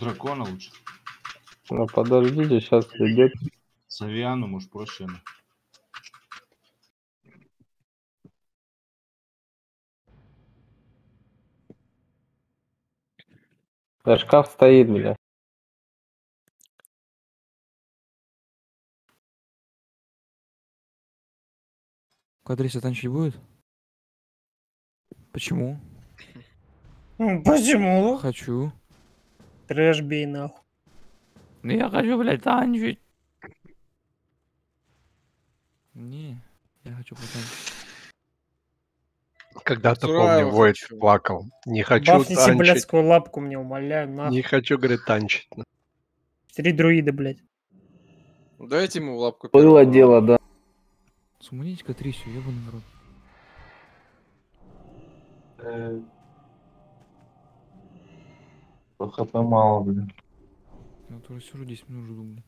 дракона лучше. Ну подождите, сейчас идет. Савиану, может, проще. она. Да, шкаф стоит, бля. Квадриса танчить будет? Почему? Почему? Хочу. Трэш бей нахуй. Ну я хочу, блядь, танчить. Не, я хочу потанчить. Когда-то, помню, Войт плакал. Не хочу Бафните танчить. блядскую лапку мне, умоляю, нахуй. Не хочу, говорит, танчить. Три друида, блядь. Дайте ему лапку. Было первого. дело, да. Суманить Катрисю, ебаный в рот. ХП мало, блин. Я вот уже сижу 10 минут жду, блядь.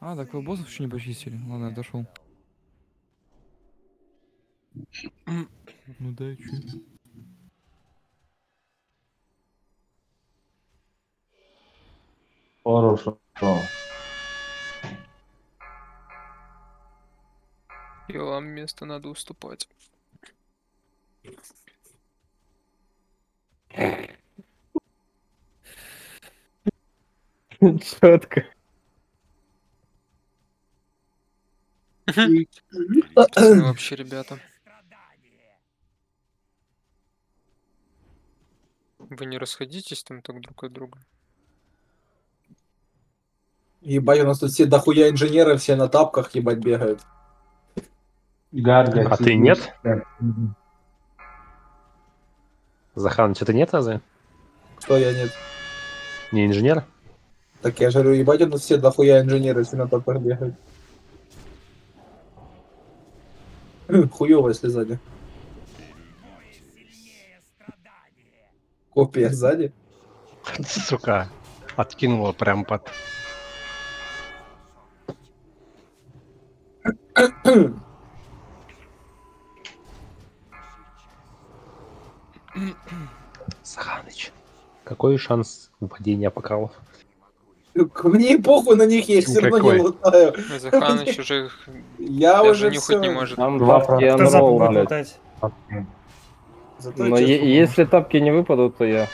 А, так вы боссов еще не почистили? Ладно, я отошел. Ну да, чё? Хорошо. Делам место надо уступать. Четко. Вообще ребята. Вы не расходитесь там так друг от друга? Ебать, у нас тут все дохуя инженеры, все на тапках, ебать, бегают. Гарга. А ты нет? Заханыч, это нет азы? Что я нет? Не инженер? Так я же говорю, ебать, у нас все дохуя инженеры, все на тапках бегают. Хуёво, если сзади. Копия сзади. Сука. Откинула прям под... Заханыч. Какой шанс падения покалов? Мне и похуй на них, я их все равно не лутаю. Заханыч уже их Я уже нюхать не может. Там два Кто френролл, забыл блядь. Но если тапки не выпадут, то я.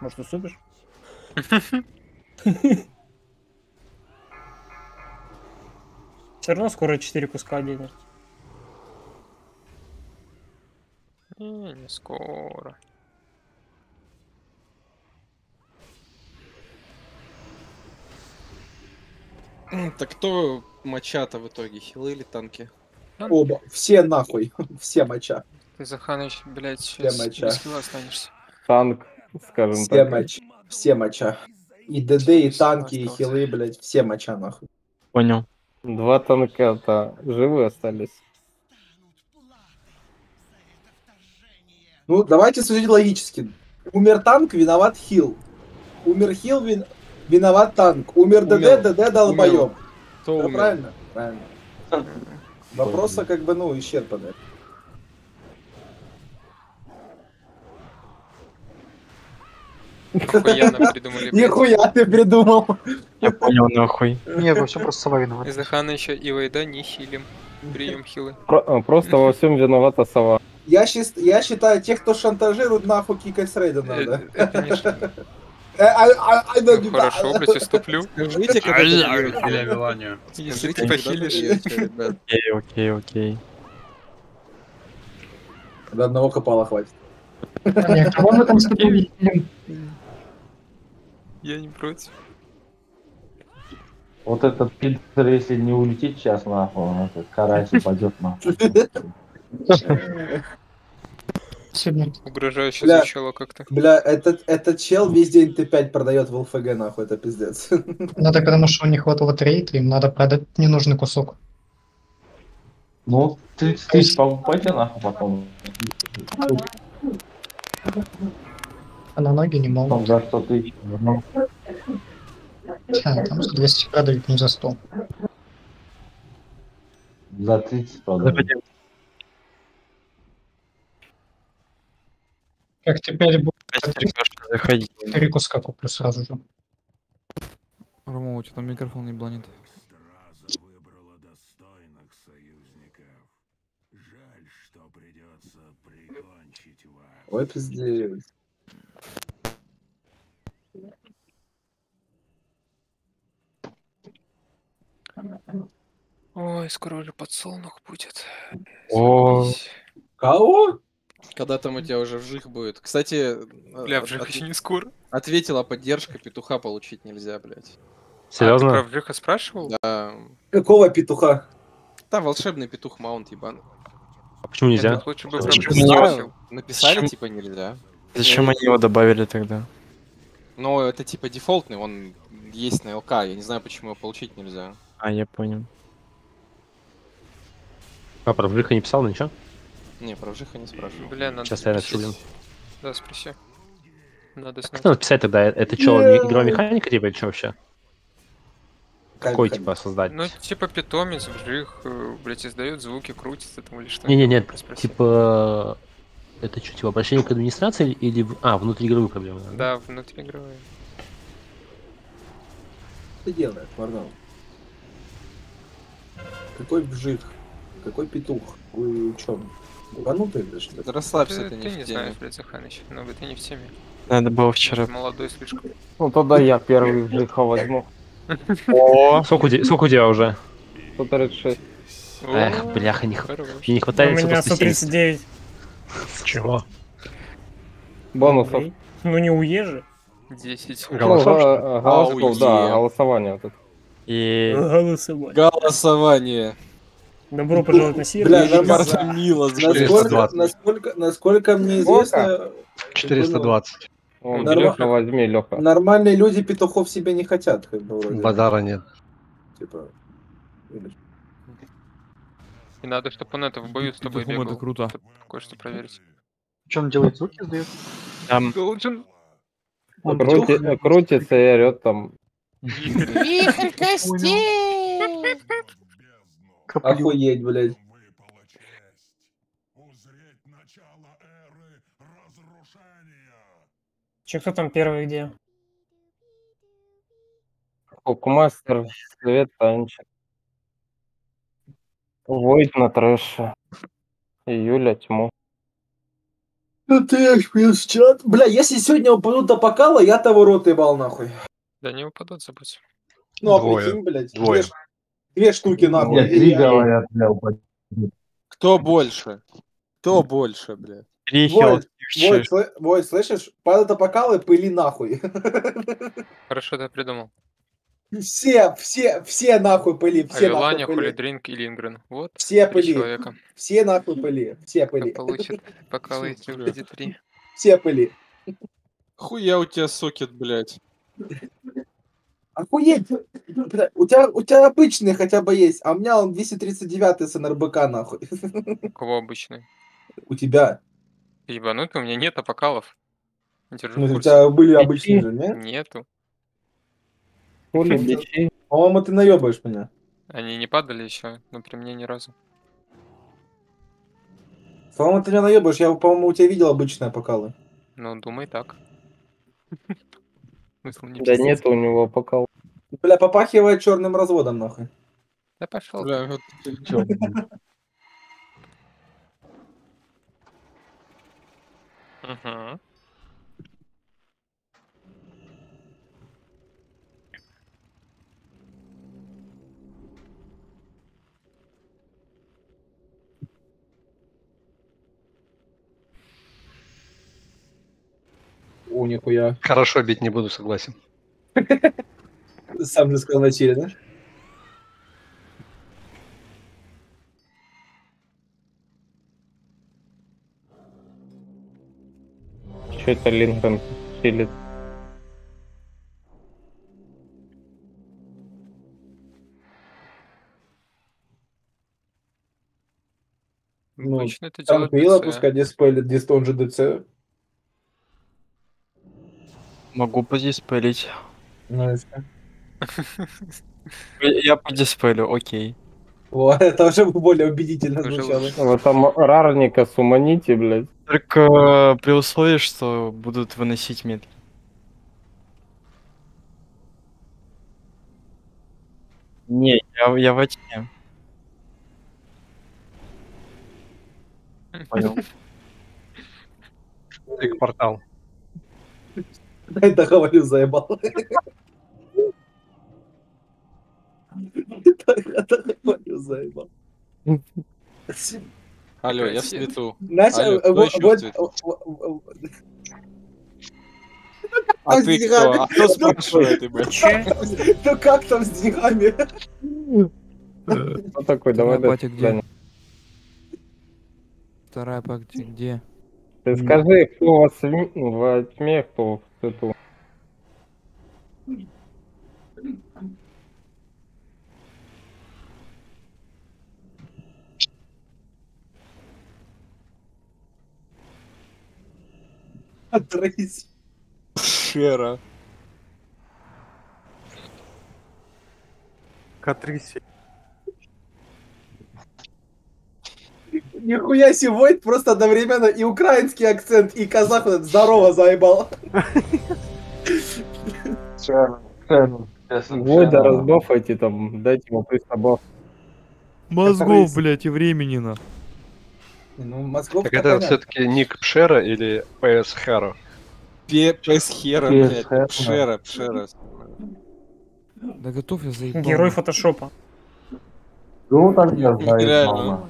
Может, уступишь? Все равно скоро 4 куска денег. Не, не скоро. Так кто моча-то в итоге, хилы или танки? Оба. Все нахуй. Все моча. Ты, Заханыч, блядь, Все сейчас моча. без хила останешься. Танк, скажем Все так. моча. Все моча. И ДД, и танки, и хилы, блядь, все моча нахуй. Понял. Два танка-то живы остались. Ну, давайте судить логически. Умер танк, виноват хил. Умер хил, вин- виноват танк. Умер ДД. ДД долбоёб. Да, умер? правильно? Правильно. Вопроса как бы, ну, исчерпаны. Охуенно придумали. Нихуя ты придумал. Я понял, нахуй. Не, во всем просто сама виновата. И Заханыча и Вайда не хилим. Прием хилы. Э, просто во всем виновата сова. Я, я считаю, тех, кто шантажирует, нахуй кикать с рейда Э, надо. Ш- Э, а- а- а, да, Ну, Хорошо, блядь, уступлю. Скажите, когда делаете. Если Скажите, похилишь. Окей, окей, окей. До одного копала хватит. Нет, кого мы там с тобой видели? Я не против. Вот этот пидор, если не улетит сейчас, нахуй, он этот карась упадет нахуй. Угрожающе Бля. звучало как-то. Бля, этот, этот чел весь день Т5 продает в ЛФГ, нахуй, это пиздец. Ну так потому что не хватало трейта, им надо продать ненужный кусок. Ну, ты тысяч покупайте нахуй потом. А на ноги не могут. за 100 тысяч. Ну, А, там за 200 продают, не за 100. За 30 продали. Как теперь будет Заходи. три куска куплю сразу же. Рома, у тебя там микрофон не бланит. Ой, пиздец. Ой, скоро уже подсолнух будет. О. Кого? Когда там у тебя уже вжих будет. Кстати, Бля, э, вжих от- еще не скоро. ответила поддержка, петуха получить нельзя, блядь. А, Серьезно? ты про вжиха спрашивал? Да. Какого петуха? Там волшебный петух маунт ебаный. А почему Я нельзя? тут лучше бы знаю, спросил. Написали, Зачем? типа, нельзя. Зачем они его добавили тогда? Но это типа дефолтный, он есть на ЛК. Я не знаю, почему его получить нельзя. А, я понял. А, про Вжиха не писал, ничего? Не, про вжиха не спрашивал. Бля, надо Сейчас я спросить. напишу, блин. Да, спроси. Надо Как знать. надо писать тогда? Это что, Yeah. игровая механика, типа, или что вообще? Какой, Как- типа, создать? Ну, типа питомец, вжих, э, блядь, издает звуки, крутится там или что. Не-не-не, Спроси. типа... Это что, типа, обращение к администрации или... в- А, внутриигровые проблемы, наверное. Да, внутриигровые. ты делаешь, Варнал? Какой вжих? Какой петух? Вы чё? Ебанутые, блядь, что? Да расслабься, Ты, это не ты в не теме. знаешь, блядь, Заханыч. Ну, ты не в теме. Надо было вчера. Ты молодой слишком. Ну тогда я первый вжиха возьму. О, Сколько, у у тебя уже? 136. Эх, бляха, не, не У хватает меня 170. 139. Чего? Бонусов. Ну не уезжи. 10. Голосов, Ну, голосов, Ауе. да, голосование и... Голосовать. Голосование. Добро пожаловать на сервер. Бля. Карта Мила, Насколько, 420. насколько, насколько мне известно, 420. О, Ну, Леха, возьми, Леха. нормальные люди петухов себе не хотят, как бы вроде. Базара нет. Типа. И надо, чтобы он это в бою с тобой Петухом это бегал. круто. Кое-что проверить. Что он делает? Звуки сдает? Там Должен. Крути- крутится и орет там. Охуеть, блядь. Че, кто там первый где? Кукмастер, Свет Танчик. Войт на трэше. И Юля тьму. Ну ты ж плюс чат. Бля, если сегодня упадут до покала, я того рот ебал нахуй. Да не упадут, забудь. Ну, а Двое. прикинь, блядь. Двое. Две, ш- две штуки нахуй. Нет, три я- говорят, бля, упадет. Кто больше? Кто больше, бля? три Войт, Войт, слы- Войт, слышишь? Падают и пыли нахуй. Хорошо, ты придумал. Все, все, все нахуй пыли, все Авиланя, нахуй пыли. Хулидринг и Лингрен. Вот. Все пыли. человека. Все нахуй пыли. Все пыли. получит бокалы, если увидит три. Все пыли. Хуя у тебя сокет, блядь. Охуеть! У тебя, у тебя обычный хотя бы есть, а у меня он 239 с НРБК нахуй. У кого обычный? У тебя. Ты ебанутый, у меня нет апокалов. Держу Ну, у тебя были обычные же, нет? Нету. Хули. По-моему, ты наебаешь меня. Они не падали еще, но при мне ни разу. По-моему, ты меня наебаешь. Я, по-моему, у тебя видел обычные покалы. Ну, думай так. Смысл не Да нет у него пока. Бля, попахивает черным разводом, нахуй. Да пошел. Бля, вот? Угу. О, нихуя. Хорошо, бить не буду, согласен. Сам же сказал начали, да? Что это Линкольн чилит? Ну, Обычно это Пила, ПЦ. пускай диспелит, дис он же ДЦ. Могу подиспелить. Ну, и. Я подиспелю, окей. О, это уже более убедительно Уже звучало. Вы там рарника суманите, блядь. Только при условии, что будут выносить метки. Не, я, я во тьме. Понял. портал. Дай договорю, заебал. Дай я договорю, заебал. Алло, я в свету. Начал, кто вот- вот- вот- вот- А ты кто? А кто спрашивает? Че? Ну как там с деньгами? Кто такой? Давай, пати где? Вторая пати где? Ты скажи, кто у вас в тьме, кто цвету. Отрысь. Шера. Нихуя себе, Войт просто одновременно и украинский акцент, и казах вот этот здорово заебал. Войда разбафайте там, дайте ему пристабаф. Мозгов, блять, и времени на. Ну, Москва Так это все-таки ник Пшера или ПС Хэро? Пе- Песхера, Песхера. блядь. Пшера, Пшера. Да готов я заебал. Герой фотошопа. Ну, так я знаю.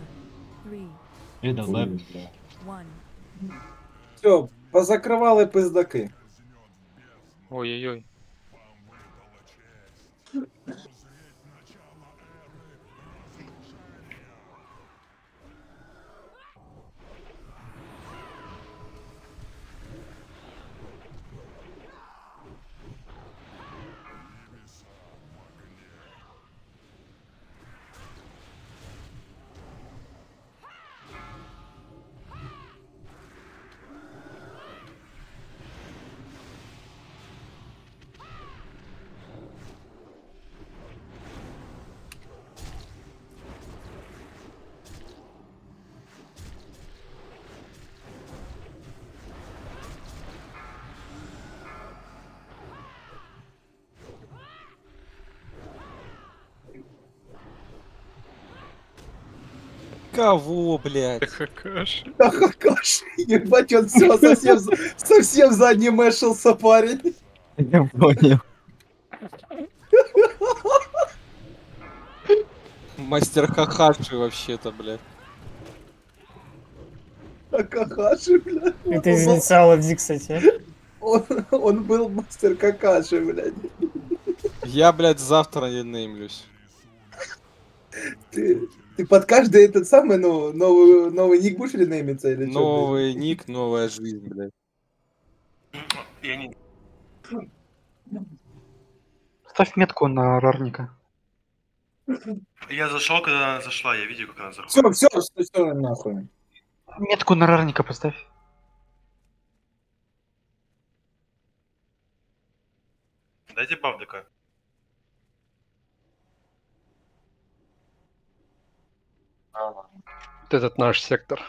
Это лэп. Все, позакрывали пиздаки. Ой-ой-ой. Кого, блядь? Какаш. Какаш, ебать, он все, совсем, совсем заанимешился парень. Я понял. Мастер Хахаши вообще-то, блядь. А Какаши, блядь. Это из инициалов Ди, кстати. Он, он был мастер Какаши, блядь. Я, блядь, завтра не неймлюсь. Ты, ты под каждый этот самый, ну, новый, новый ник будешь ренеймиться или что? Новый ник, новая жизнь, блядь. Ставь метку на рарника. Я зашел, когда она зашла, я видел, как она заходит. Все, все, все, все, нахуй. Метку на рарника поставь. Дайте баф Вот этот наш сектор.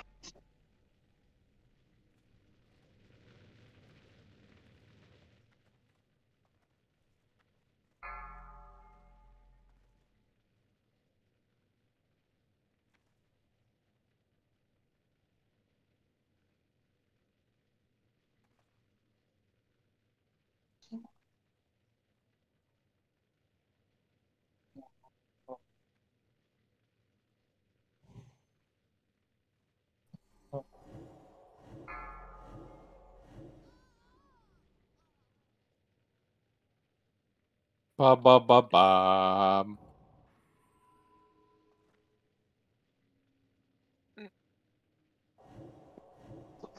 Ба-ба-ба-бам.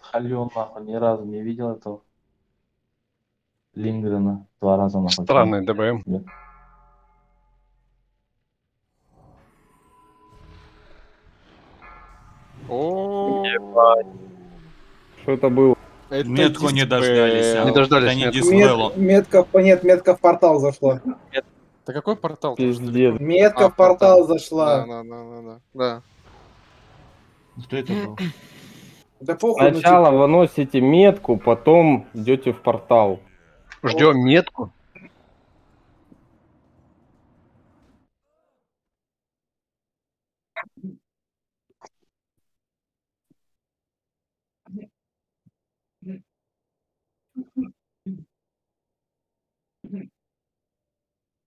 Халион, нахуй, ни разу не видел этого. Лингрена два раза нахуй. Странный ДБМ. Нет. О, Что это было? Это Метку не дождались, а. Не дождались Это не. Мет, метка, нет, метка в портал зашла. Да какой портал? Пиздец. Метка А, в портал портал. зашла. Да, да, да, да, да. Кто это был? Да похуй, ну, Сначала выносите метку, потом идете в портал. Ждем метку.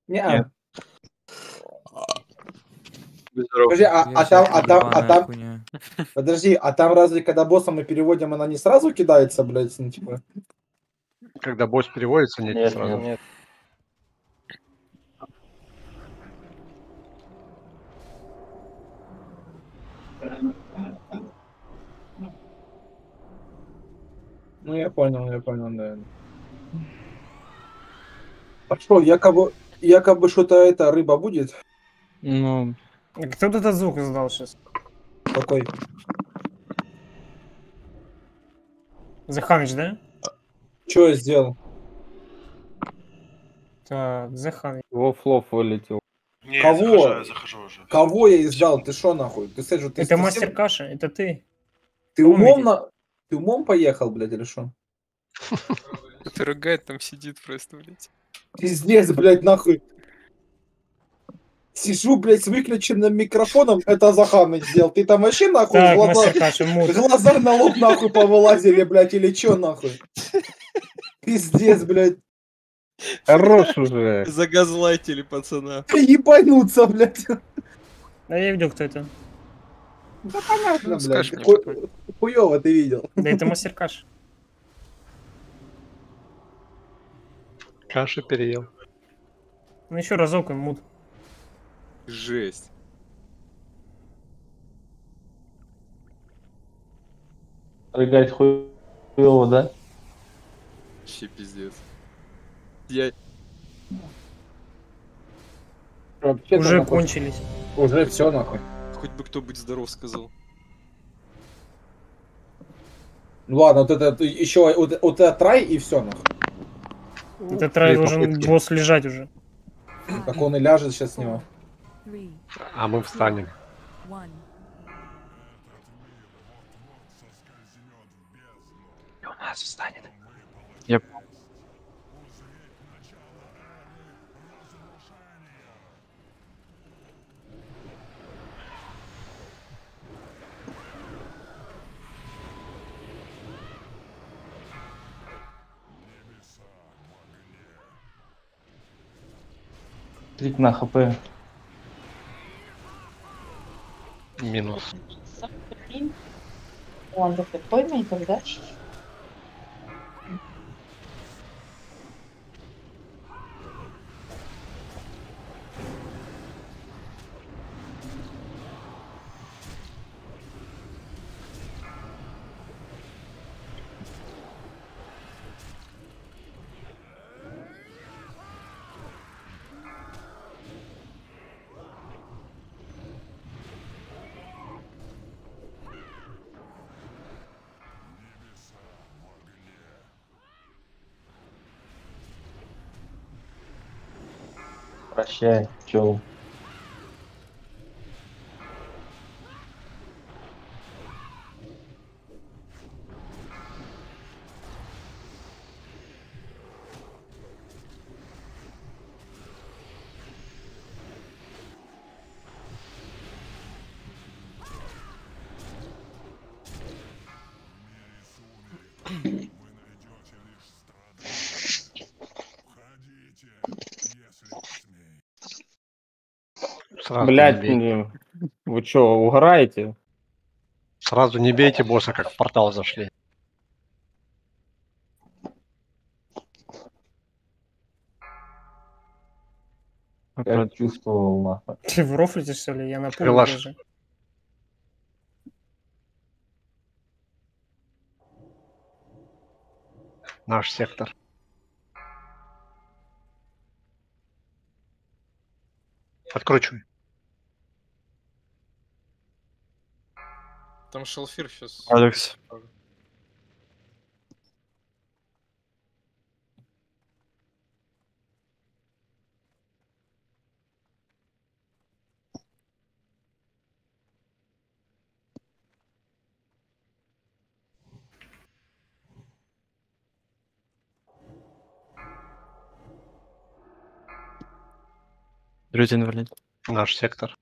Не-а. Подожди, а, а там, а там, а там, подожди, а там разве когда босса мы переводим, она не сразу кидается, блядь, ну типа? Когда босс переводится, нет, не Нет, сразу. нет. Ну я понял, я понял, да. А что, якобы, якобы что-то это рыба будет? Ну, Кто этот звук издал сейчас? Какой? Заханыч, да? Что я сделал? Так, Заханыч. Его флоп вылетел. Не, я Кого? захожу, я захожу уже. Кого я издал? Ты что нахуй? Ты, Сэджу, ты Это совсем- мастер Каша, это ты. Ты Помните? умом на... Ты умом поехал, блядь, или что? Кто ругает, там сидит просто, блядь. Пиздец, блядь, нахуй. Сижу, блядь, с выключенным микрофоном, это Заханыч сделал. Ты там вообще нахуй Так, глаза, глаза на лоб нахуй повылазили, блядь, или чё нахуй? Пиздец, блядь. Хорош уже. Загазлайтили пацана. Ебануться, блядь. Да я видел, кто это. Да понятно, блядь. Хуёво ты видел. Да это мастер Каши переел. Ну еще разок он мут. Жесть. Прыгать хуёво, да? Вообще пиздец. Я... Вообще-то Уже нахуй. кончились. Уже все нахуй. Хоть бы кто быть здоров сказал. Ну ладно, вот это еще вот, вот это трай и все нахуй. Это трай Три должен попытки. босс лежать уже. Как он и ляжет сейчас с него. А мы встанем. И у нас встанет. Клик на хп. Минус. Он же прикольный, когда? Прощай, чел. Сразу Блять, не вы чё, угораете? Сразу не бейте босса, как в портал зашли. Я чувствовал, нахуй. Ты в рофлите, что ли? Я на поле Релаш. даже. Наш сектор. Откручивай. Там шелфир сейчас. Алекс. Люди инвалид. Наш сектор.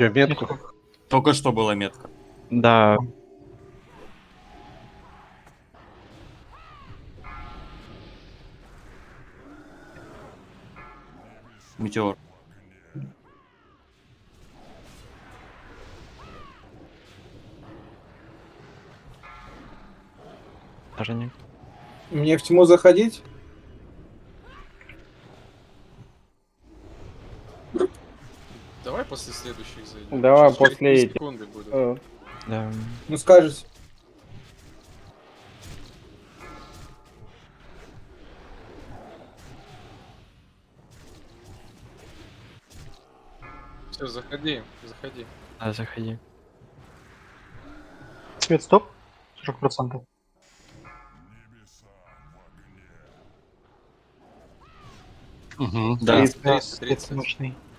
Ждем метку. Только что была метка. Да, Метеор. даже не. Мне в тьму заходить? после следующих зайдем. Давай Через после этих. секунды будет. Э. Да. Ну скажешь. Все, заходи, заходи. А заходи. Свет, стоп. 40%. Угу, да. 30, 30, 30. 30.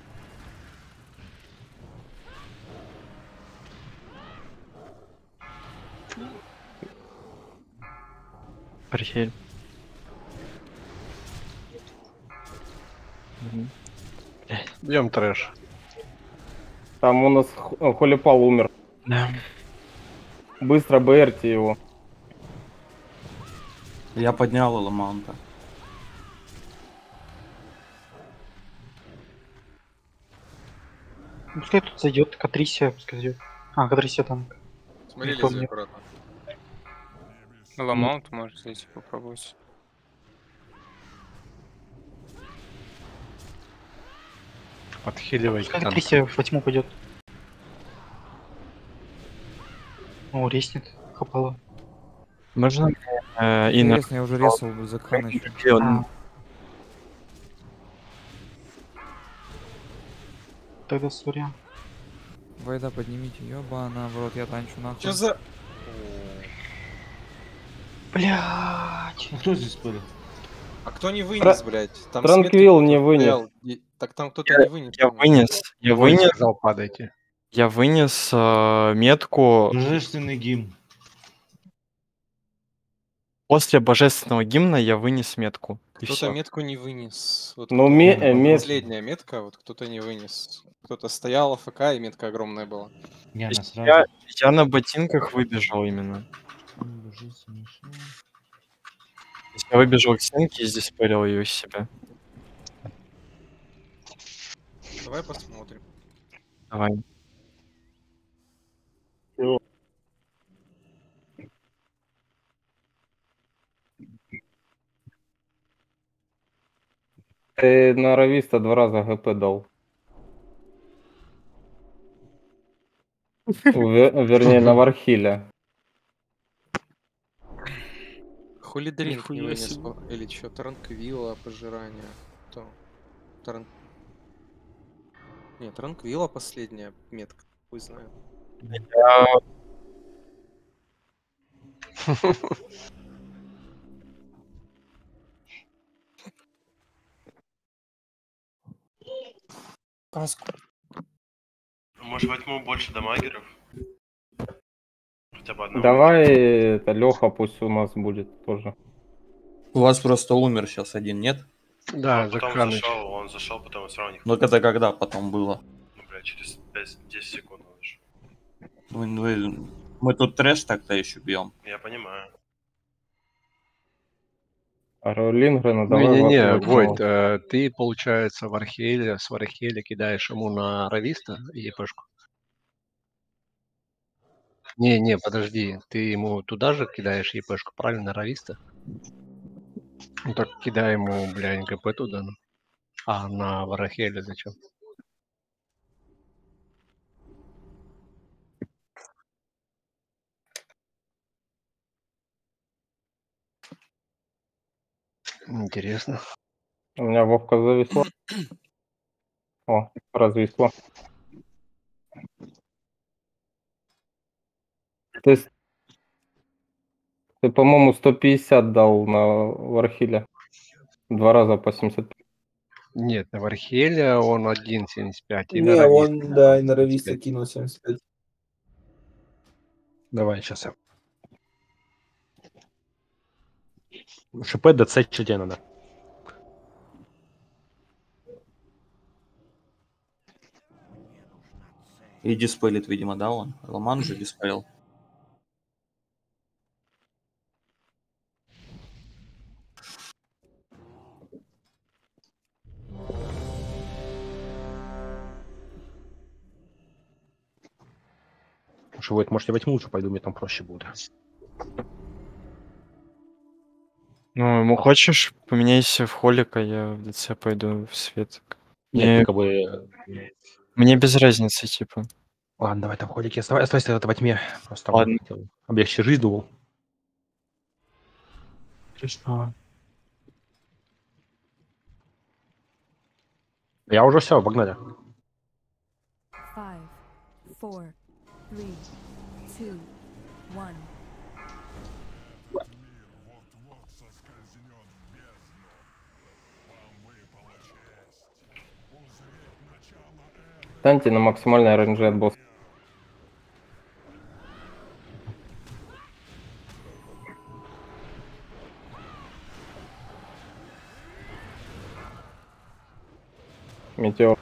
Teşekkür Бьем трэш. Там у нас э, Холипал умер. Да. Быстро БРТ его. Я поднял Эламаунта. Пускай тут зайдет, Катрисия пускай зайдет. А, Катрисия там. Смотри, лезь аккуратно аккуратно. Ламаунт может зайти попробовать. Подхиливайте Пускай там. Катрисия во тьму пойдет. О, резнет. Хапала. Можно э, и на... Интересно, я уже резал бы за еще. Делать. Тогда сори. Вайда поднимите, ёбана, в рот, я танчу нахуй. Че за... Блять. Ну кто здесь был? А кто не вынес, блядь? Там Транквилл сметки не вынес. И- Так там кто-то не вынес. Я вынес. Я вынес. сказал, падайте. Я вынес э, метку Божественный гимн. после божественного гимна. Я вынес метку. Кто-то все. метку не вынес. Вот Ну, кто- ме- э, мет- Последняя метка, вот кто-то не вынес. Кто-то стоял АФК, и метка огромная была. Сразу. Я, я на ботинках выбежал именно. Шоу. Я выбежал к стенке и здесь спалил ее из себя. Давай посмотрим. Давай. Ты на Рависта два раза ГП дал. Ве- Вернее, на Вархиля. Хулидринг не вынес. Или что, Транквилла, пожирание. Кто? Тран... Нет, Транквилла последняя метка. Хуй знаю. Я... Может возьму больше дамагеров? Хотя бы одного. Давай это Леха пусть у нас будет тоже. У вас просто умер сейчас один, нет? Да, Он потом Закханыч. зашел, он зашел, потом сразу не Ну это когда потом было? Ну, бля, через 5-10 секунд он зашел. Вы- вы- мы тут трэш так-то еще бьем. Я понимаю. А Лингрена давай. Не-не-не, Войт, э, ты, получается, в Археле, с Археля кидаешь ему на Рависта епешку. Не-не, подожди, ты ему туда же кидаешь епешку, правильно, Рависта? Ну так кидай ему, бля, НКП туда. ну. А на Варахеле зачем? Интересно. У меня Вовка зависла. О, развисла. То есть ты, по-моему, 150 дал на Вархиле. Два раза по 75. Нет, на Вархеле он 1.75. и на Не, он, да, и на Рависа кинул 75. Давай, сейчас я. ШП ДЦ тебе надо. И диспелит, видимо, да, он? Ломан же диспелил. Что будет, может, я во тьму лучше пойду, мне там проще будет. Ну, ему хочешь, поменяйся в холика, я в ДЦ пойду в свет. Нет, Мне, как бы... мне без разницы, типа. Ладно, давай там холики. Оставай, оставайся тогда во тьме. Просто Ладно. хотел облегчить жизнь думал. Я уже все, погнали. Five, four, three, на максимальной рейнже от босса. Метеор.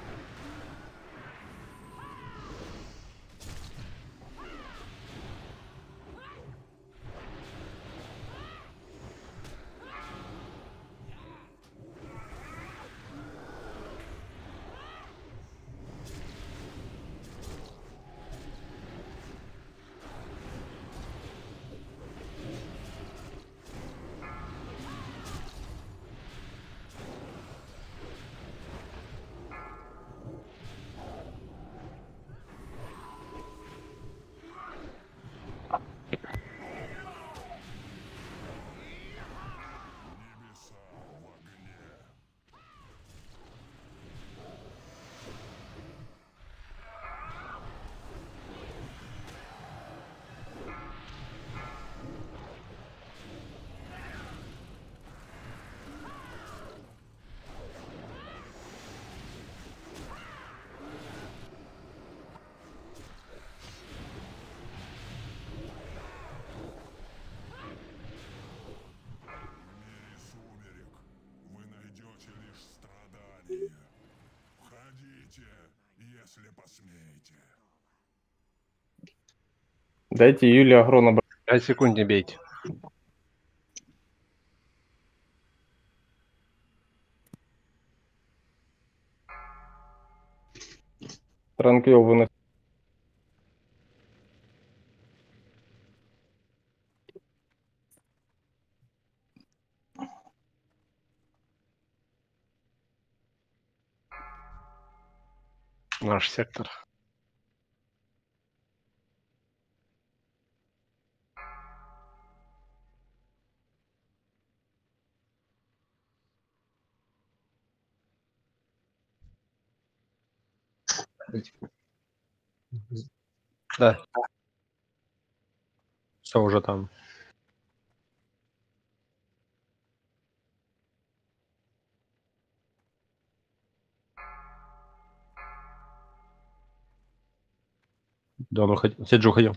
Дайте Юле агро набрать. 5 секунд не бейте. Транквил вынос. Наш сектор. Да. Все уже там. Да, он уходил. Седжи уходил.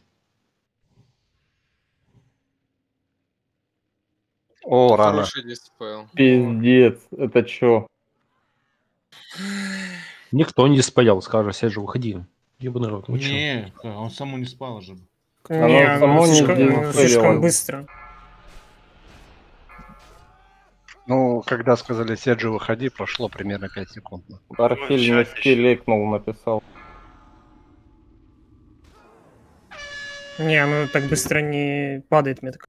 О, рано. Пиздец, это чё? Никто не спаял, скажет, Седжи, уходи. Ебаный рот, вы? Не, он само не спал уже. Не, Оно само оно не слишком, диспелило. слишком быстро. Ну, когда сказали Седжи, выходи, прошло примерно 5 секунд. Вархиль не скиликнул, написал. Не, оно так быстро не падает метка.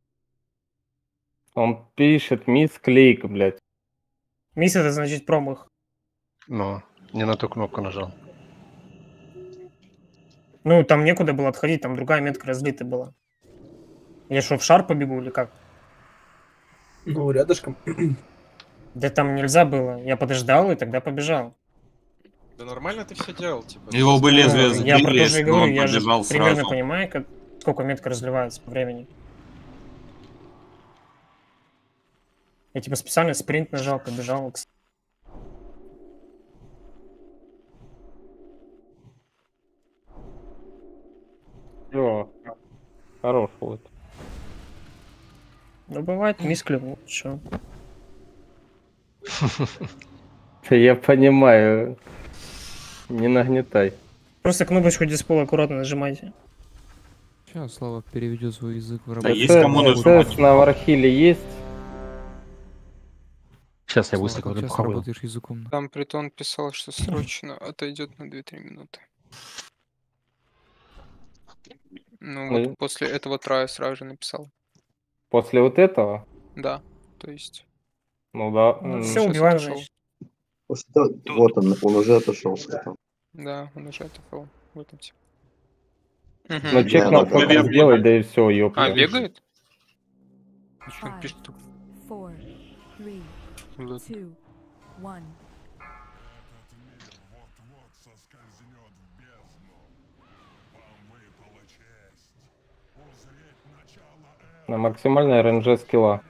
Он пишет мисс клейк, блядь. Мисс это значит промах. Но не на ту кнопку нажал. Ну, там некуда было отходить, там другая метка разлита была. Я что, в шар побегу или как? Ну, рядышком. Да там нельзя было. Я подождал и тогда побежал. Да нормально ты все делал, типа. Его бы лезвие Ну, Я про то же и говорю, я же побежал примерно сразу. понимаю, как, Сколько метка разливается по времени. Я типа специально спринт нажал, побежал. кс- Все. Хорош вот. Ну, бывает, мисклевал, чё. Да Я понимаю. Не нагнетай. Просто кнопочку диспол аккуратно нажимайте. Сейчас Слава переведет свой язык в Да работу. есть кому нажимать. На Вархиле есть? Сейчас я быстро похаваю. работаешь языком? Там Притон писал, что срочно отойдет на 2-3 минуты. Ну Ну вот после этого трая сразу же написал. После вот этого? Да, то есть... Ну да. Ну, все, убиваем, отошел. значит. Вот он, он уже отошел с этого. Да, он уже отошел. В этом типа. Ну чек на фокус сделай, да и все, ёпта. А, бегает? Он пишет только. four, three, two, one. На максимальной РНЖ скилла.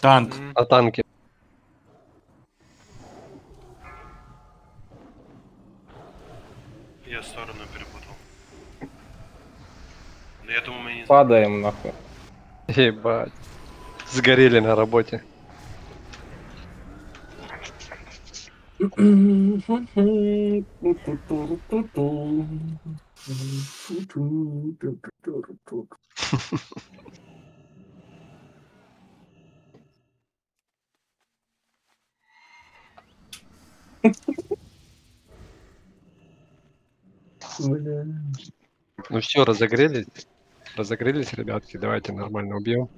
Танк. На танке. Я сторону перепутал. Но я думаю, мы не Падаем нахуй. Ебать. Сгорели на работе. Ну все, разогрелись. Разогрелись, ребятки, давайте нормально убьем.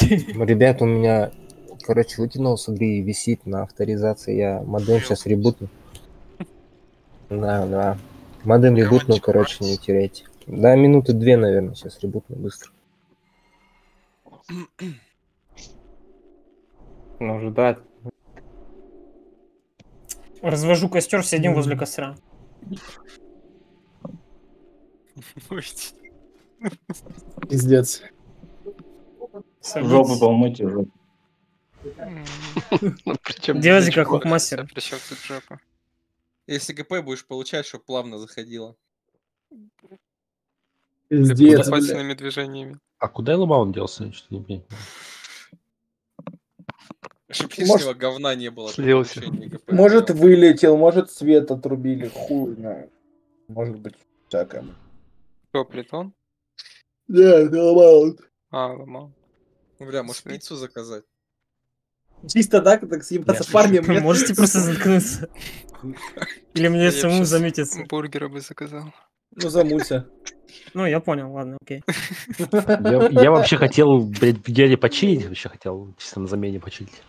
Ребят, у меня, короче, выкинулся игры и висит на авторизации. Я модем сейчас ребутну. Да, да. Модем ребутну, короче, не теряйте. Да, минуты две, наверное, сейчас ребутну быстро. Ну ждать. Развожу костер, сидим возле костра. Пиздец. Жопу помыть уже. Ну, причем Делайте как хукмастер. Причем тут жопа. Если ГП будешь получать, чтобы плавно заходило. Пиздец, движениями. А куда Элмаун делся? Я что-то не понимаю. Чтоб лишнего говна не было. Слился. Может вылетел, может свет отрубили, хуй знает. Может быть всякое. Кто, Притон? Да, ломал. А, ломал. Ну, Бля, может пиццу заказать? Чисто так, так съебаться с парнем. нет? Можете просто заткнуться. Или мне Я самому заметиться. Бургера бы заказал. Ну замуться. Ну, я понял, ладно, окей. Я, я вообще хотел, блядь, в Гере почилить, вообще хотел чисто на замене почилить.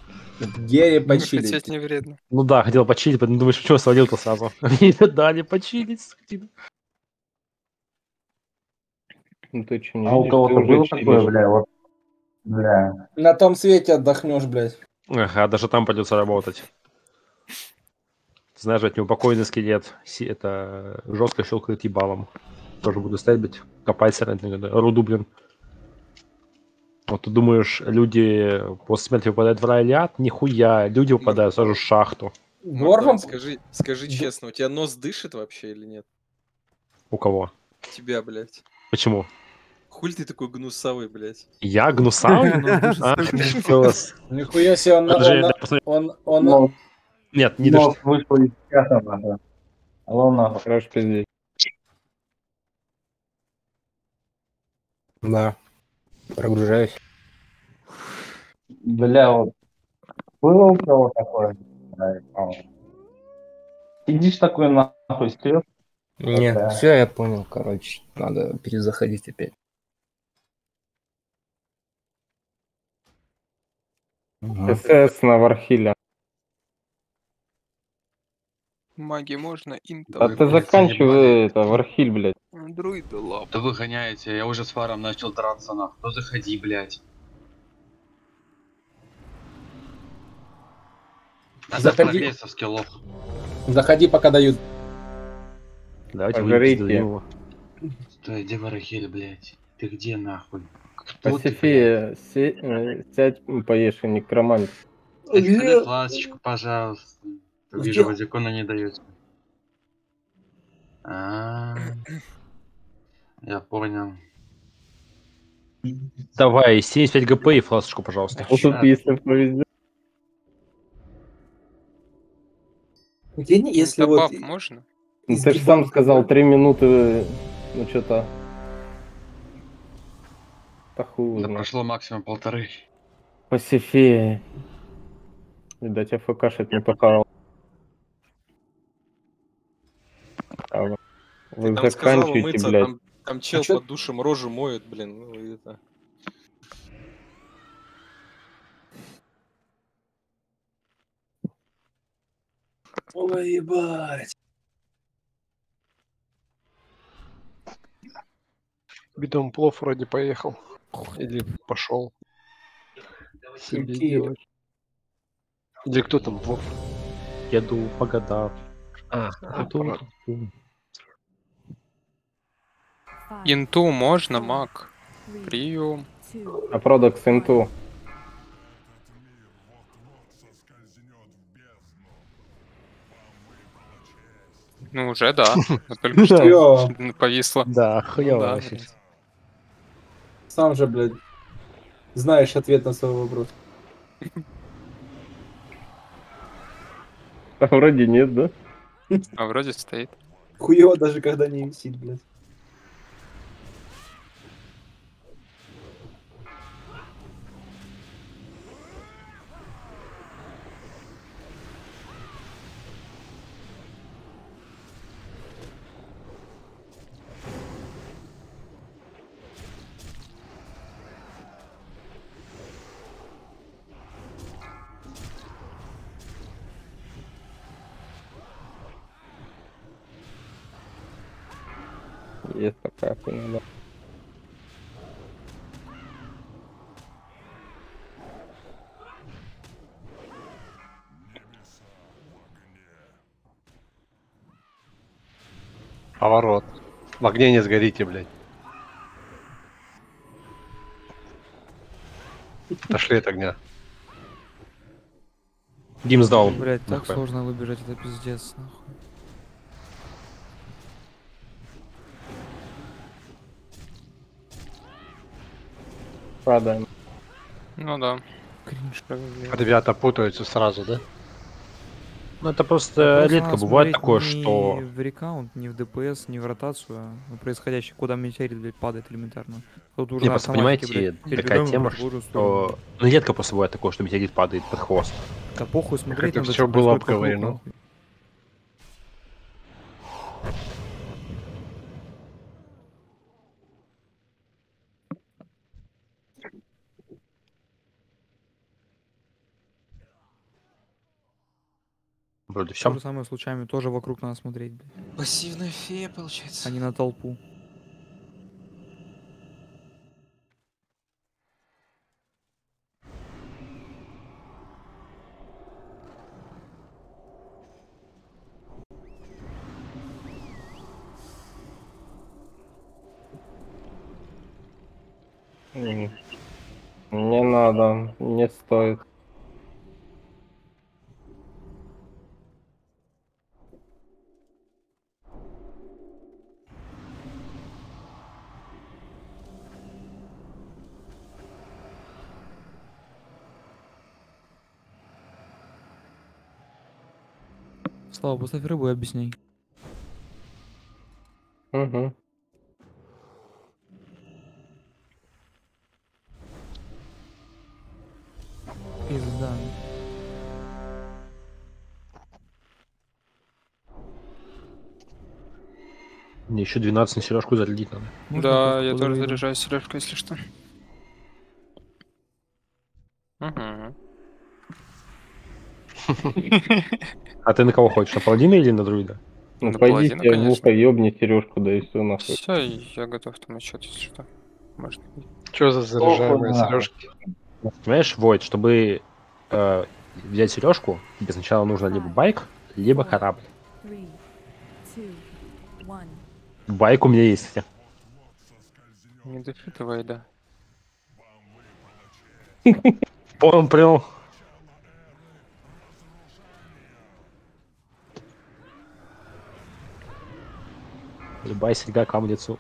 Гере Хотеть не вредно. Ну да, хотел почилить, потом думаешь, что свалил-то сразу. Мне не дали почилить, скотина. Ну ты что, не А у кого-то было такое, бля, вот. Бля. На том свете отдохнешь, блядь. Ага, даже там придется работать. Ты знаешь, от неупокоенный скелет, си- это жестко щелкает ебалом. Тоже буду ставить, блядь, копать сорнительно, руду, блин. Вот ты думаешь, люди после смерти выпадают в рай или ад? Нихуя, люди выпадают сразу в шахту. Мартан, скажи, скажи честно, у тебя нос дышит вообще или нет? У кого? Тебя, блядь. Почему? Хуль ты такой гнусавый, блядь? Я гнусавый? А, что вас? Нихуя себе, он, он, он, Нет, не дышит. вышел из нахуй. Алло, нахуй. Хорош пиздец. Да. Прогружаюсь. Бля, вот. Было у кого такое? Сидишь такой нахуй, стрёт. Не, Да. все, я понял, короче. Надо перезаходить опять. Мгм. СС на Вархиле. Маги можно, А интовый. ты заканчивай это, Вархиль, блядь. Друиды лап. Да вы гоняете, я уже с фаром начал драться нахуй. Ну заходи, блядь. А Заходи. заходи. Лесовский лох. Заходи, пока дают. Давайте выйдем его. Стой, где Варахель, блядь? Ты где нахуй? Пасифия, се- э, сядь, м, поешь, некромант. блядь? Где? Сказать ласочку, пожалуйста. Вижу, Вазикона не даете. А, Я понял. Давай, 75 ГП и фласочку, пожалуйста. Вот тут если повезет. Если Да вот... баб можно? Ну, ты же сам сказал, три минуты, ну что-то. Да хуй Да прошло максимум полторы. Пасифея. Видать, АФКшит не похавал. А вы- Вы Там сказал заканчиваете, умыться, блядь. там, там чел А чё- под душем рожу моет, блин. Ну, это... Ой, ебать. Бидом плов вроде поехал. Или пошел. Себе делать. Или кто там плов? Еду по годам. А, Еду. Five, Инту можно, маг. Прием. А продакс инту. Ну, уже да. Но Только что повисло. Да, Ну хуёво да, вообще. блядь. Сам же, блядь, знаешь ответ на свой вопрос. А вроде нет, да? А вроде стоит. Хуево даже когда не висит, блядь. Поворот. В огне не сгорите, блядь. Отошли от огня. Дим сдал. Блять, так Нахуй. сложно выбежать, это пиздец, нахуй. Падаем. Ну да. Кринж. Ребята путаются сразу, да? Ну это просто Просто редко бывает такое, не что... в рекаунт, не в ДПС, не в ротацию, а происходящее, куда метеорит, блядь, падает элементарно. Тут уже Не, просто понимаете, блядь, такая тема, что... Ну редко просто бывает такое, что метеорит падает под хвост. Да похуй смотреть, это что было обговорено. нахуй. Вроде То все. же самое с лучами, тоже вокруг надо смотреть, блядь, Пассивная фея, получается. а не на толпу. Не надо, не стоит. Слава, поставь рыбу и объясняй. Угу. Пизда. Мне еще 12 на сережку зарядить надо. Можно Да, я тоже заряжаю сережку, если что. Угу. А ты на кого хочешь? На паладина или на друида? Ну, На пойди паладина, в ухо ёбни сережку, да и все нахуй. Все, я готов там отчет, если что. Можно. Что за заряжаемые нахуй. сережки? Понимаешь, Войд, чтобы э, взять сережку, тебе сначала нужно либо байк, либо корабль. Байк у меня есть. Не допитывай, да. Он прям... Любая серьга к лицу.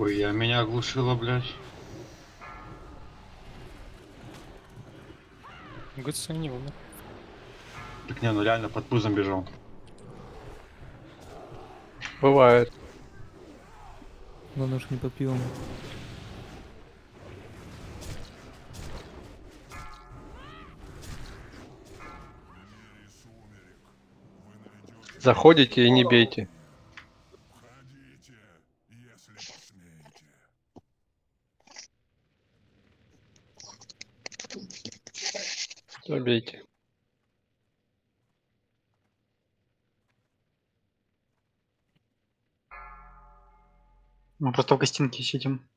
Хуя меня оглушила, блядь. Гудсон не умер. Так не, ну реально под пузом бежал. Бывает. Главное, уж не под пивом. Заходите и не бейте. Всё, бейте. Мы просто в гостинке сидим.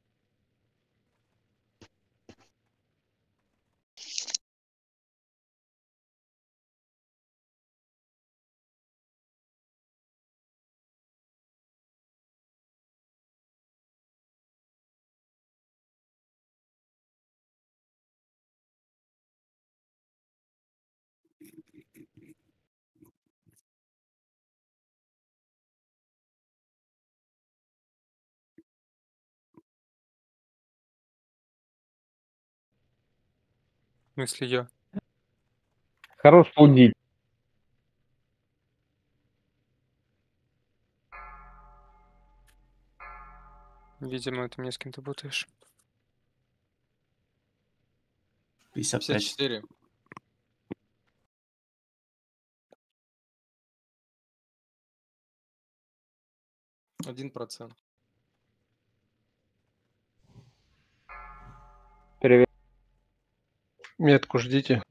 В смысле я? Хорош фудить. Видимо, ты мне с кем-то путаешь. 55. 54. Один процент. Метку ждите.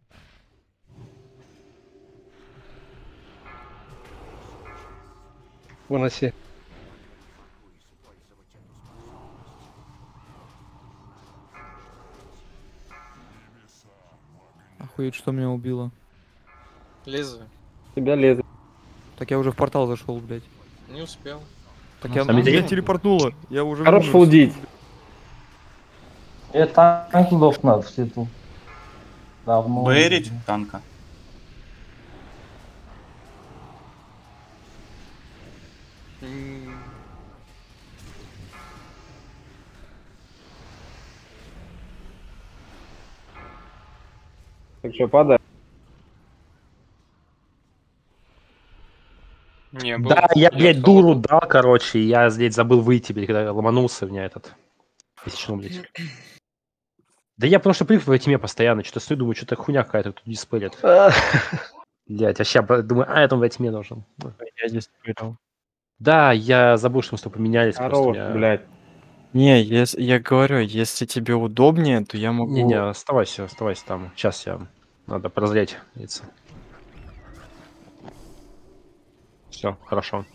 Выноси. Охуеть, что меня убило. Лезвие. Тебя лезет. Так я уже в портал зашел, блядь. Не успел. Так я, Сами меня деревья? телепортнуло. Я уже Хорош фулдить. Это ангелов надо в свету. Давно. Бэрить танка. Так что падай. Не, был Да, я, блядь, холода. дуру дал, короче, я, блядь, забыл выйти, блядь, когда ломанулся в меня этот. Если блядь. Да я потому что привык в этой тьме постоянно, что-то стою, думаю, что-то хуйня какая-то тут диспелит. Блядь, вообще, б- думаю, а, я там в этой тьме должен. Ну. Я здесь понял. Да, я забыл, что мы с тобой поменялись. Хорош, меня- блядь. Не, ес- я говорю, если тебе удобнее, то я могу... Не-не, оставайся, оставайся там. Сейчас я... Надо прозреть яйца. Все, хорошо.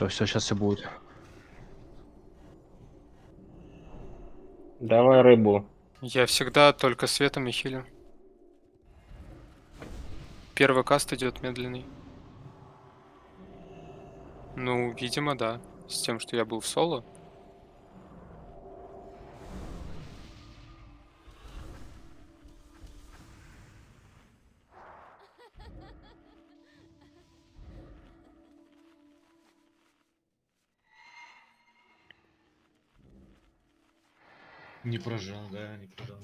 То все, сейчас все будет. Давай рыбу. Я всегда только светом и хилю. Первый каст идет медленный. Ну, видимо, да. С тем, что я был в соло. Не прожал, да, не прожал.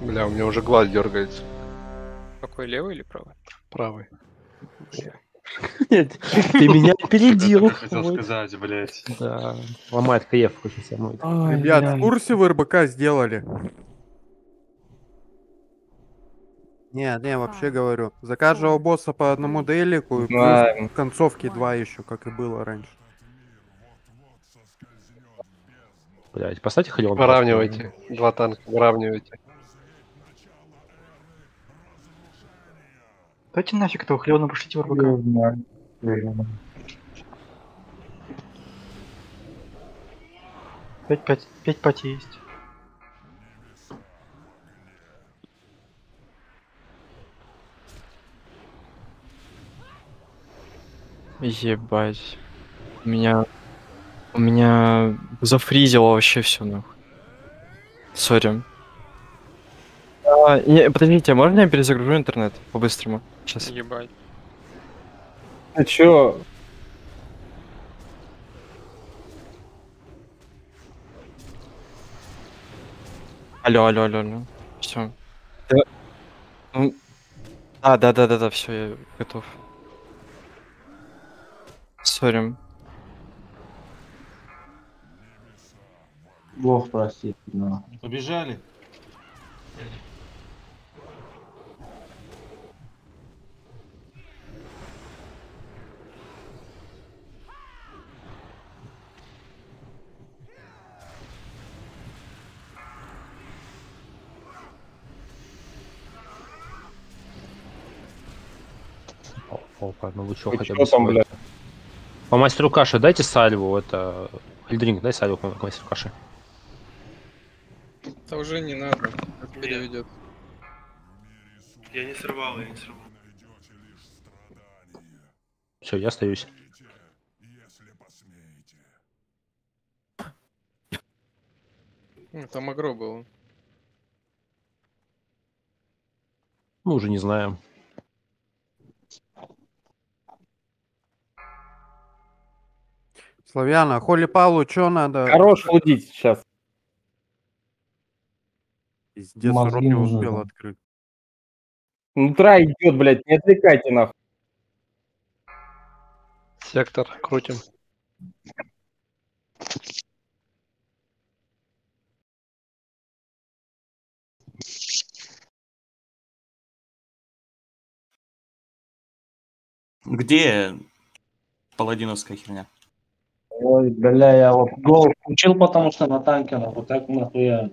Бля, у меня уже глаз дергается. Какой, левый или правый? Правый. Нет, ты меня опередил. Я хотел сказать, блядь. Да, ломает КФ очень самой. Ребят, в курсе вы РБК сделали? Не, не, вообще говорю. За каждого босса по одному делику, и плюс концовке два еще, как и было раньше. Блять, поставьте ходил. Выравнивайте. Два танка, выравнивайте. Дайте нафиг этого хлеона, пошлите в РБК. Пять, пять, пять пати есть. Ебать. У меня... У меня зафризило вообще все нахуй. Сори. А, не, подождите, а можно я перезагружу интернет по-быстрому? Сейчас. Ебать. Ты чё? Алло, алло, алло, алло. Все. А, да, да, да, да, все, я готов. Сори. Бог простит. но. Побежали. Опа, ну Вы хотя бы там, свой. Мастеру каши дайте сальву, это... Ильдринг, дай сальву по мастеру каши. Да уже не надо. Переведет. Я не срывал, я не срывал. Все, я остаюсь. Ну, Там агро было. Мы уже не знаем. Славяна, Холи Палу, что надо? Хорош флудить сейчас. Пиздец, Мозги рот не нужны, успел да. открыть. Ну, трай идет, блядь, не отвлекайте нахуй. Сектор, крутим. Где паладиновская херня? Ой, бля, я вот гол включил, потому что на танке, нахуй, так нахуя.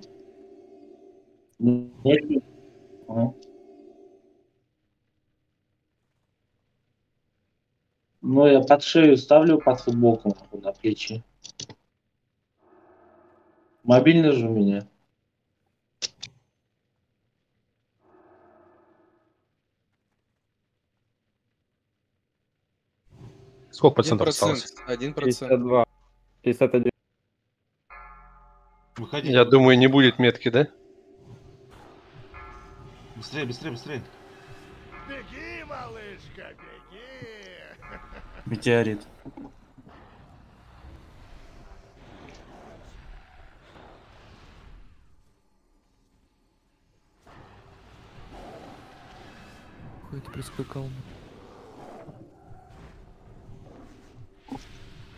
Ну, я под шею ставлю под футболку, на плечи. Мобильный же у меня. Сколько процентов осталось? Один процент. 52. 51. Выходи. Я думаю, не будет метки, да? Быстрее, быстрее, быстрее. Метеорит. Какой ты прискакал?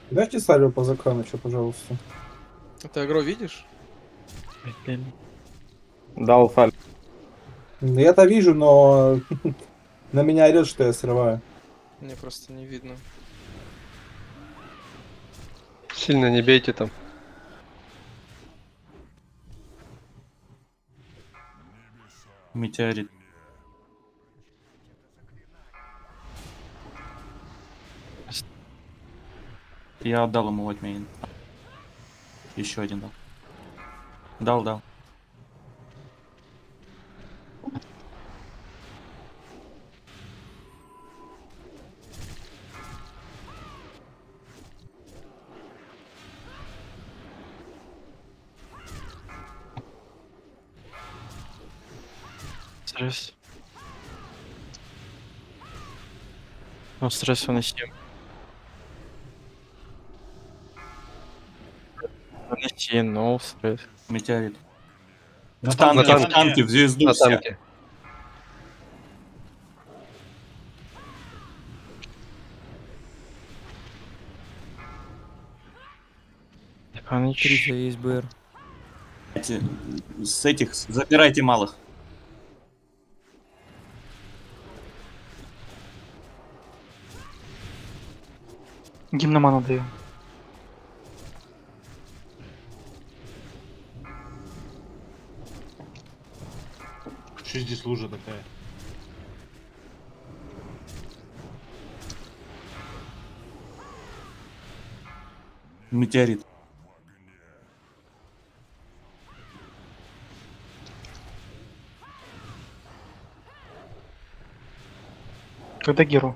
Дайте Сальву по закрану, что, пожалуйста. Ты агро видишь? Дал саль. Ну, Я-то вижу, но на меня орет, что я срываю. Мне просто не видно. Сильно не бейте там. Метеорит. Я отдал ему отмейн. Еще один дал. Дал, дал. Стресс. Ну, стресс выносим. Но стресс. Метеорит. На В танке, танке. в танке, в звезду На все. танке. Триста есть БР. Эти- С этих, забирайте малых. Гимноману даю. Что здесь лужа такая? Метеорит. Когда Геру?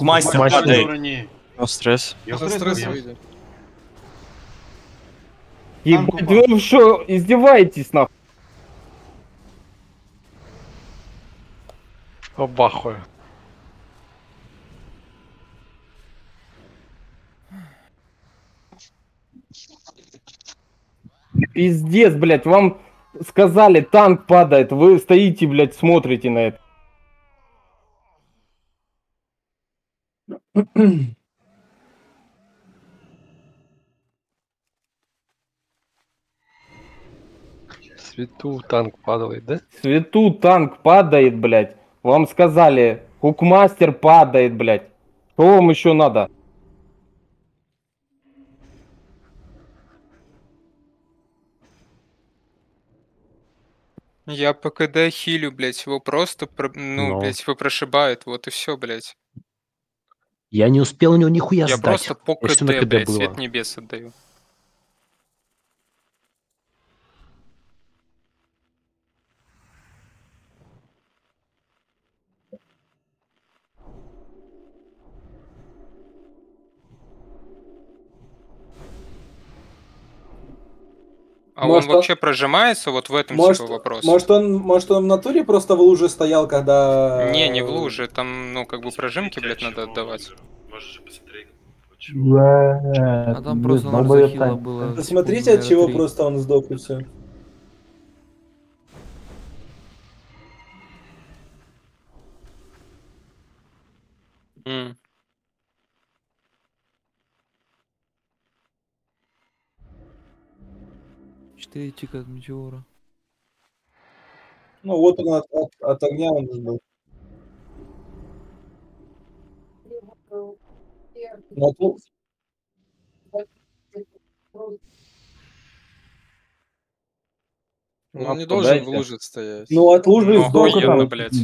Мастер падает. Стресс. Я стресс выйдет. Ебать, вы что, издеваетесь нахуй? Обахую. Пиздец, блядь, вам сказали, танк падает, вы стоите, блядь, смотрите на это. Свету танк падает, да? Свету танк падает, блядь. Вам сказали, хукмастер падает, блядь. Что вам еще надо? Я по КД хилю, блядь, его просто, про- ну, Ну. блядь, его прошибает, вот и все, блядь. Я не успел у него нихуя Я сдать. просто по Я КД, на КД блядь, было. свет небес отдаю. А Может, он он- вообще прожимается, вот в этом Может, типа вопрос. может, он, может, он в натуре просто в луже стоял, когда... Не, не в луже, там, ну, как бы прожимки, блядь, надо отдавать. А там просто ноль захила было. Посмотрите, от чего просто он сдох и все. М. Четыре тика от метеора. Ну вот он от, от- от огня он сдох. Ну, от лу- Он Ну, не должен в луже стоять. Ну, от лужи Ну, сдох охуенно, блядь.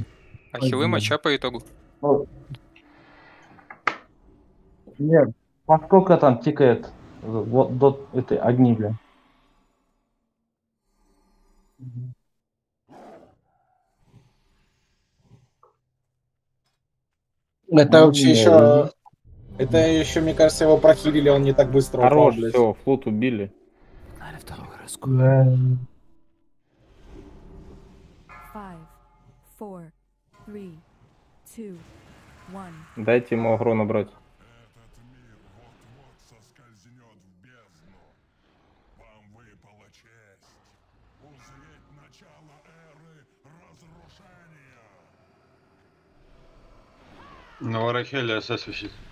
А хилы моча по итогу. Нет, поскольку там тикает вот до этой огни, бля. Это Ну, вообще не, еще... Это еще, мне кажется, его прохилили, он не так быстро упал, Хорош, блядь. все, флот убили. Three, two, one. Дайте ему агро набрать. На Варахеле СС.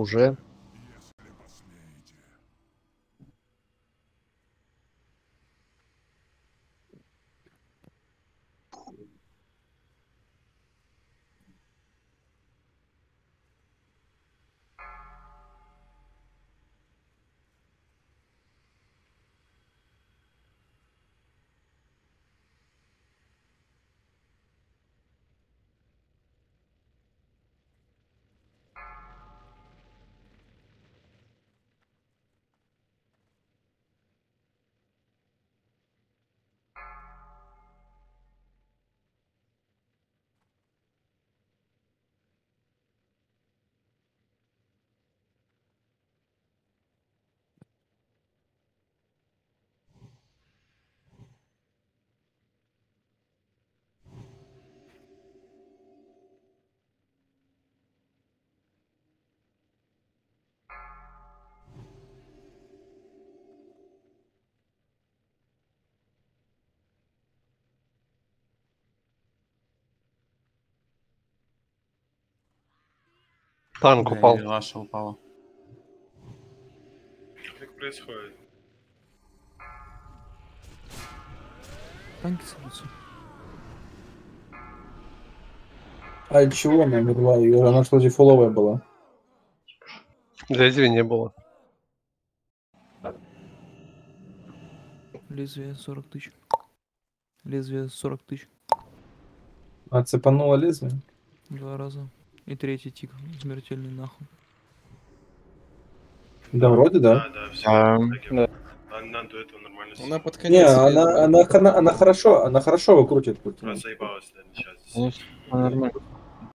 Уже. Танк упал. или Ваша упала. Как происходит? Танки садятся. А чего она умерла? Ее- Она что, дефоловая была? Лезвия не было. Лезвие 40 тысяч. Лезвие 40 тысяч. А цепанула лезвие? Два раза. И третий тик. Смертельный нахуй. Да, вроде да. Да, все. Да. Она до этого нормально Она под Не, конец. она, она, она, она хорошо, она хорошо выкрутит. Просто заебалась, наверное, сейчас. Конечно, нормально.